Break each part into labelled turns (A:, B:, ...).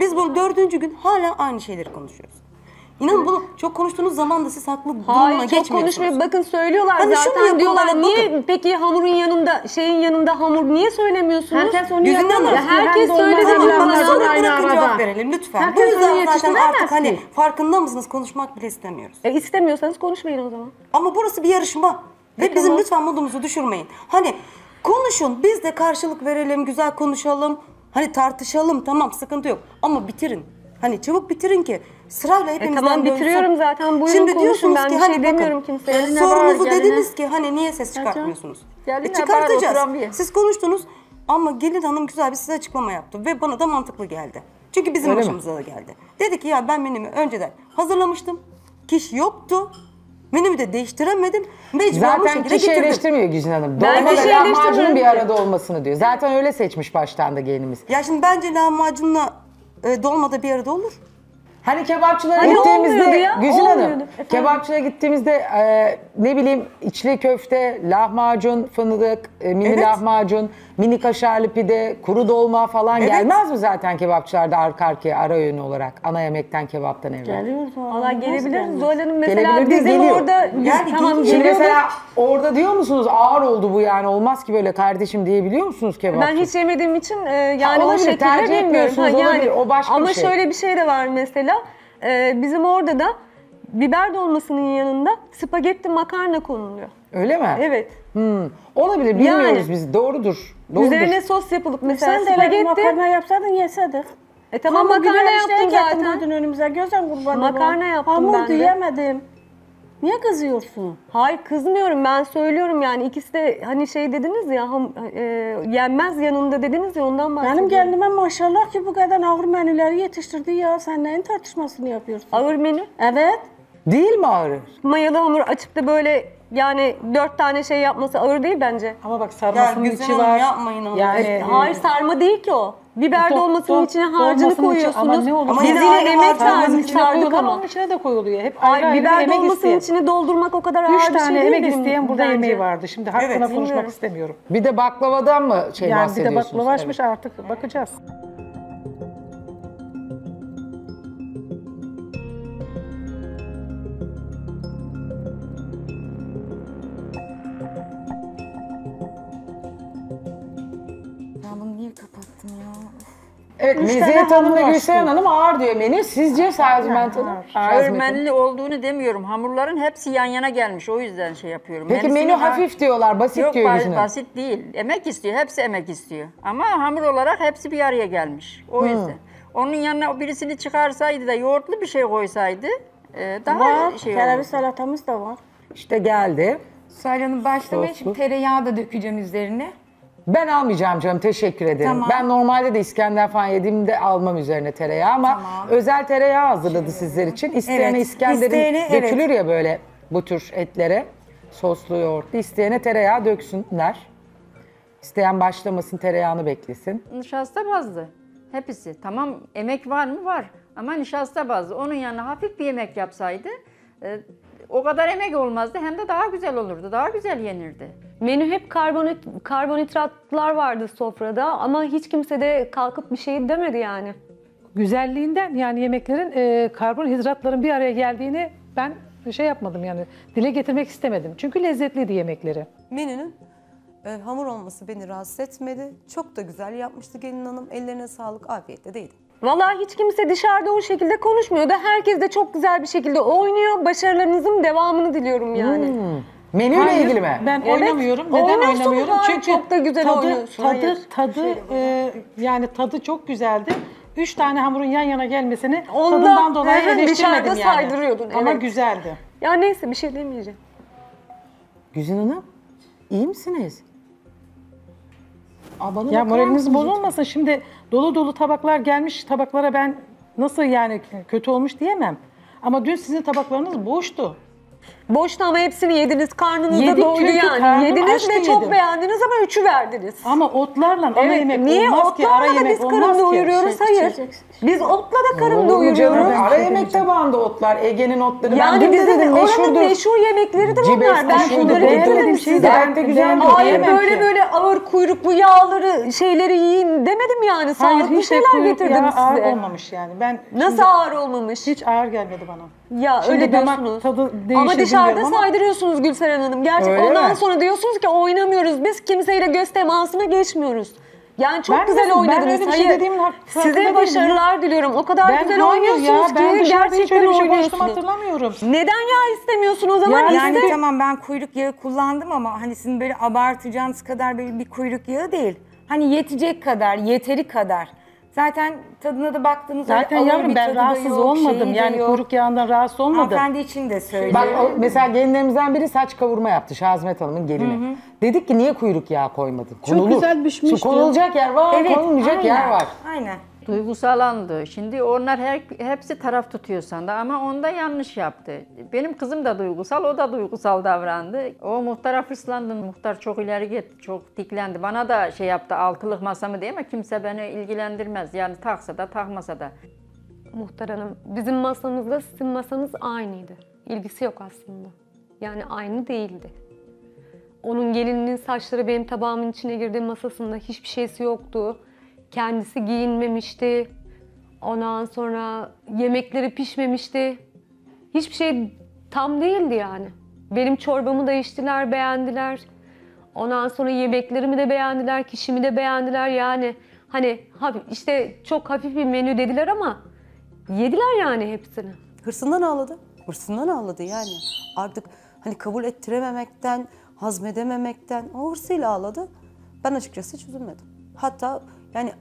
A: Biz bunu dördüncü gün hala aynı şeyleri konuşuyoruz. İnanın bunu çok konuştuğunuz zaman da siz haklı durumuna
B: Hayır çok
A: geçmiyorsunuz.
B: konuşmuyor. Bakın söylüyorlar
A: Hani şunu
B: zaten
A: yapın,
B: diyorlar
A: bana
B: niye peki hamurun yanında şeyin yanında hamur niye söylemiyorsunuz?
C: Herkes onu
A: Yüzünden
C: yapamaz.
A: Ya
B: herkes
C: Hem dolma
B: söyledi
A: Tamam, bana sonra
C: aynı
A: bırakın
C: arada.
A: cevap verelim lütfen.
C: Herkes
A: Bu yüzden zaten
C: yetiştiremez
A: artık hani
C: ki.
A: farkında mısınız konuşmak bile istemiyoruz.
B: E, istemiyorsanız konuşmayın o zaman.
A: Ama burası bir yarışma. Ve bizim lütfen modumuzu düşürmeyin. Hani konuşun, biz de karşılık verelim, güzel konuşalım. Hani tartışalım, tamam sıkıntı yok. Ama bitirin. Hani çabuk bitirin ki sırayla hepimizden
B: E, tamam,
A: dönsün.
B: bitiriyorum zaten. Buyurun
A: Şimdi diyorsunuz
B: Ben
A: ki hani
B: şey
A: bakın,
B: demiyorum kimseye.
C: Geline
A: Sorunuzu
C: geline.
A: dediniz ki hani niye ses çıkartmıyorsunuz?
C: Geline
A: E, çıkartacağız. Siz konuştunuz ama gelin hanım güzel bir size açıklama yaptı ve bana da mantıklı geldi. Çünkü bizim
D: Öyle mi?
A: başımıza da geldi. Dedi ki ya ben menümü önceden hazırlamıştım. Kiş yoktu. Menümü de değiştiremedim. Mecbur bu
D: Zaten
A: şekilde
D: kişi
A: getirdim.
D: eleştirmiyor Güzin Hanım.
B: Ben
D: Dolma
B: kişi
D: ve lahmacunun
B: eleştirmiyorum
D: bir arada olmasını diyor. Zaten öyle seçmiş baştan da gelinimiz.
A: Ya şimdi bence lahmacunla e, dolma da bir arada olur.
D: Hani kebapçılara
B: Hani
D: gittiğimizde
B: olmuyordu ya,
D: Güzin Hanım,
B: olmuyordu. Efendim?
D: kebapçılara gittiğimizde e, ne bileyim içli köfte, lahmacun, fındık, e, mini
A: Evet.
D: lahmacun, mini kaşarlı pide, kuru dolma falan
A: Evet.
D: gelmez mi zaten kebapçılarda arka arkaya ara öğün olarak ana yemekten kebaptan evvel?
C: Geliyor sonra.
B: Valla gelebilir. Hanım mesela
D: Gelebilir değil,
B: bizim
D: geliyor.
B: orada
A: Yani
B: tamam
A: geliyor.
D: Şimdi mesela orada diyor musunuz ağır oldu bu yani olmaz ki böyle kardeşim diyebiliyor musunuz kebapçı?
B: Ben hiç yemediğim için e, yani o
D: olabilir,
B: şekilde
D: tercih
B: bilmiyorum.
D: etmiyorsunuz, olabilir, o başka
B: ama
D: bir şey.
B: şöyle bir şey de var mesela. E, bizim orada da biber dolmasının yanında spagetti makarna konuluyor.
D: Öyle mi?
B: Evet.
D: Hmm. Olabilir bilmiyoruz
B: Yani.
D: biz doğrudur. Doğrudur.
B: Üzerine sos yapılıp mesela
C: Sen de
B: spagetti.
C: makarna yapsaydın yesedik.
B: E tamam
C: Hamur
B: makarna
C: güzel işler
B: yaptım
C: getirdin
B: zaten.
C: önümüze gözden kurban
B: Makarna
C: olayım.
B: yaptım
C: Hamur
B: ben de.
C: diyemedim. Niye kızıyorsun?
B: Hayır kızmıyorum ben söylüyorum yani ikisi de hani şey dediniz ya ham, e, yenmez yanında dediniz ya ondan bahsediyorum.
C: Benim kendime maşallah ki bu kadar ağır menüleri yetiştirdi ya. Sen neyin tartışmasını yapıyorsun?
B: Ağır menü.
C: Evet.
D: Değil mi ağrı?
B: Mayalı hamur açıp da böyle yani dört tane şey yapması ağır değil bence.
E: Ama bak
A: Ya
E: sarmasının içi
A: Hanım
E: var.
A: yapmayın onu.
E: Yani
A: Evet.
B: Hayır sarma değil ki o. Biber
E: Do-
B: dolmasının
E: do-
B: içine harcını
E: dolmasının içi-
B: koyuyorsunuz.
E: ama ne olur?
A: Ama
B: Biz
A: yine
B: yine
A: aynı
B: emek
A: harcın
E: Sarmanın
B: verdik
E: içine ama onun içine de koyuluyor. Hep ayrı bir
B: biber
E: emek
B: dolmasının
E: isteyen.
B: içine doldurmak o kadar ağır
E: Üç
B: bir şey
E: tane
B: değil
E: emek
B: benim
E: isteyen burada
B: bence.
E: yemeği vardı. Şimdi hakkına
A: Evet,
E: konuşmak
B: bilmiyorum.
E: istemiyorum.
D: Bir de baklavadan mı şey
E: yani bir de
D: bahsediyorsunuz?
E: baklavaşmış
D: Evet.
E: artık bakacağız.
D: Evet
C: Üç
D: Meziyet
C: tane
D: Hanım ve
C: hamur
D: Gülseren. Hanım ağır diyor menü. Sizce Şaziment Hanım?
F: Menli olduğunu demiyorum. Hamurların hepsi yan yana gelmiş. O yüzden şey yapıyorum.
D: Peki
F: Menüsünü
D: menü
F: ha-
D: hafif diyorlar, basit
F: Yok
D: diyor
F: ba-
D: Gülseren
F: basit değil. Emek istiyor. Hepsi emek istiyor. Ama hamur olarak hepsi bir araya gelmiş. O yüzden. Onun yanına birisini çıkarsaydı da yoğurtlu bir şey koysaydı e, daha
C: Var.
F: şey
C: Kereviz
F: olurdu.
C: salatamız da var.
D: İşte geldi.
G: Başlamaya
D: Soslu.
G: şimdi tereyağı da dökeceğim üzerine.
D: Ben almayacağım canım teşekkür ederim.
G: Tamam.
D: Ben normalde de İskender falan yediğimde almam üzerine tereyağı ama
G: Tamam.
D: özel tereyağı hazırladı sizler için. İsteyene
G: Evet,
D: İskender'in
G: isteyene, evet.
D: dökülür ya böyle bu tür etlere. Soslu yoğurtlu. İsteyene tereyağı döksünler. İsteyen başlamasın tereyağını beklesin.
F: Nişasta bazlı. Hepsi. Tamam emek var mı? Var. Ama nişasta bazlı. Onun yanına hafif bir yemek yapsaydı e, o kadar emek olmazdı. Hem de daha güzel olurdu. Daha güzel yenirdi.
B: Menü hep karbonit, karbonhidratlar vardı sofrada ama hiç kimse de kalkıp bir şey demedi yani.
E: Güzelliğinden yani yemeklerin e, karbonhidratların bir araya geldiğini ben şey yapmadım yani dile getirmek istemedim. Çünkü lezzetliydi yemekleri.
A: Menünün e, hamur olması beni rahatsız etmedi. Çok da güzel yapmıştı gelin hanım. Ellerine sağlık, afiyetle de yedim.
B: Vallahi hiç kimse dışarıda o şekilde konuşmuyordu. Herkes de çok güzel bir şekilde oynuyor. Başarılarınızın devamını diliyorum yani.
D: Menüyle
E: Hayır,
D: ilgili mi?
E: Ben
B: Evet.
E: oynamıyorum. Neden
B: Oynuyorsun,
E: oynamıyorum?
B: hayır,
E: Çünkü
B: çok da güzel
E: tadı,
B: oynuyorsun,
E: tadı,
B: hayır.
E: tadı, e, yani tadı çok güzeldi. Üç tane hamurun yan yana gelmesini
B: Ondan,
E: tadından dolayı
B: evet,
E: eleştirmedim
B: dışarıda
E: yani.
B: saydırıyordun,
E: Ama
B: evet.
E: güzeldi.
B: Ya neyse bir şey demeyeceğim.
D: Güzin Hanım iyi misiniz? Aa, bana
E: Ya
D: bakar
E: moraliniz
D: mısınız
E: bozulmasın. Şimdi dolu dolu tabaklar gelmiş. Tabaklara ben nasıl yani kötü olmuş diyemem. Ama dün sizin tabaklarınız boştu.
B: Boşta ama hepsini yediniz. Karnınız da
C: Yedik
B: doydu
C: çünkü
B: yani.
C: karnım
B: Yediniz ve çok
C: yedim.
B: beğendiniz ama üçü verdiniz.
C: Ama otlarla ana
B: Evet,
C: yemek
B: niye
C: olmaz ki, ara
B: otlarla da
C: yemek
B: biz
C: olmaz
B: karın
C: ki.
B: doyuruyoruz?
C: Şey,
B: Hayır.
C: içecek.
B: Biz otla da karın doyuruyoruz.
D: Ara yemek tabağında otlar. Ege'nin otları. ben
B: Yani
D: dün
B: bizim
D: dedim
B: oranın
D: meşhurdur.
B: meşhur yemekleri de
D: Cibes
B: bunlar. Ben
D: meşhurdur.
B: bunları
D: Beğenmedim
B: getirdim
D: şeyi
B: size.
D: de. Gayet de güzeldi.
B: Hayır
D: Diyemem
B: böyle
D: ki.
B: böyle ağır kuyruklu yağları şeyleri yiyin demedim yani.
C: Hayır,
B: Sağlıklı
C: hiç de
B: şeyler
C: kuyruk
B: getirdim
C: yağı ağır
B: size.
C: olmamış yani. Ben
B: Nasıl
C: şimdi
B: ağır olmamış?
C: hiç ağır gelmedi bana.
B: Ya
C: Şimdi
B: öyle
C: damak
B: diyorsunuz.
C: tadı değişir
B: ama
C: ama-
B: saydırıyorsunuz Gülseren Hanım. Gerçekten
D: Öyle
B: ondan
D: mi?
B: sonra diyorsunuz ki oynamıyoruz. Biz kimseyle göz temasına geçmiyoruz. Yani çok
C: Ben
B: güzel
C: nasıl- ben
B: oynadınız.
C: bir şey
B: Hayır.
C: hak- farkında
B: Size başarılar diliyorum. O kadar
C: Ben
B: güzel oynuyorsunuz
C: ya,
B: ki
C: ben
B: gerçekten
C: bir şey
B: oynuyorsunuz.
C: hatırlamıyorum.
B: Neden yağ istemiyorsun o zaman?
G: Yani
B: İste.
G: tamam ben kuyruk yağı kullandım ama hani sizin böyle abartacağınız kadar böyle bir kuyruk yağı değil. Hani yetecek kadar, yeteri kadar. Zaten tadına da baktığınızda
C: Zaten yavrum
G: bir
C: ben
G: da
C: rahatsız
G: yok,
C: olmadım.
G: şeyi de
C: Yani
G: yok.
C: kuyruk yağından rahatsız olmadım.
G: Hanımefendi için de söylüyorum.
D: Bak o, mesela gelinlerimizden biri saç kavurma yaptı Şazmet Hanım'ın gelini. Dedik ki niye kuyruk yağı koymadın? Konulur.
C: güzel pişmişti.
D: Şu konulacak yer var,
G: Evet,
D: konulmayacak yer var.
G: Aynen.
F: Duygusalandı. Şimdi onlar her, hepsi taraf tutuyor sanda ama onda yanlış yaptı. Benim kızım da duygusal, o da duygusal davrandı. O muhtara fırslandı. Muhtar çok ileri gitti, çok diklendi. Bana da şey yaptı, altılık masamı diye ama kimse beni ilgilendirmez. Yani taksa da takmasa da.
B: Muhtar Hanım, bizim masamızla sizin masanız aynıydı. İlgisi yok aslında. Yani aynı değildi. Onun gelininin saçları benim tabağımın içine girdi masasında hiçbir şeysi yoktu. Kendisi giyinmemişti. Ondan sonra yemekleri pişmemişti. Hiçbir şey tam değildi yani. Benim çorbamı da içtiler, beğendiler. Ondan sonra yemeklerimi de beğendiler, kişimi de beğendiler. Yani hani işte çok hafif bir menü dediler ama yediler yani hepsini.
A: Hırsından ağladı. Hırsından ağladı yani. Artık hani kabul ettirememekten, hazmedememekten o hırsıyla ağladı. Ben açıkçası hiç üzülmedim. Hatta yani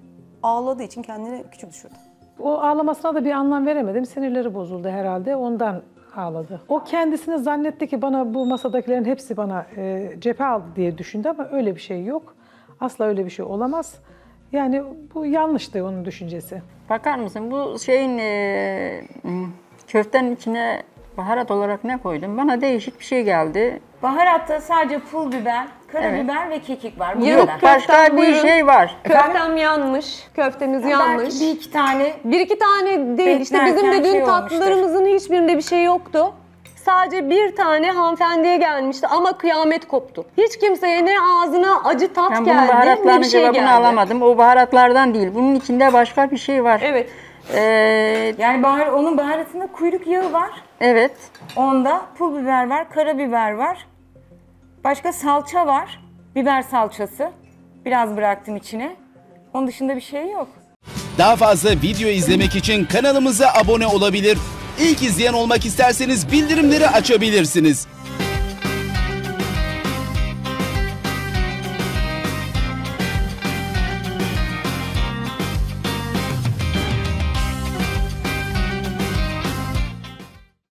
A: ağladığı için kendini küçük düşürdü.
E: O ağlamasına da bir anlam veremedim. Sinirleri bozuldu herhalde. Ondan ağladı. O kendisini zannetti ki bana bu masadakilerin hepsi bana e, cephe aldı diye düşündü ama öyle bir şey yok. Asla öyle bir şey olamaz. Yani bu yanlıştı onun düşüncesi.
F: Bakar mısın bu şeyin eee, hmm, köftenin içine baharat olarak ne koydum? Bana değişik bir şey geldi.
G: Baharatta sadece pul biber, karabiber ve kekik var. Bu
B: Yok,
G: kadar.
F: Başka bir
B: buyurun.
F: şey var.
B: Köftem yanmış, köftemiz yanmış.
G: Belki bir iki tane
B: Bir iki tane değil. İşte bizim de dün
G: şey
B: tatlılarımızın hiçbirinde bir şey yoktu. Sadece bir tane hanımefendiye gelmişti ama kıyamet koptu. Hiç kimseye ne ağzına acı tat
F: Ben bunun
B: geldi ne
F: baharatlarının
B: bir şey
F: cevabını
B: geldi.
F: alamadım. O baharatlardan değil. Bunun içinde başka bir şey var.
B: Evet.
F: Eee,
G: yani bahar, onun baharatında kuyruk yağı var.
F: evet.
G: Onda pul biber var, karabiber var. Başka salça var. Biber salçası. Biraz bıraktım içine. Onun dışında bir şey yok.
H: Daha fazla video izlemek için kanalımıza abone olabilir. İlk izleyen olmak isterseniz bildirimleri açabilirsiniz.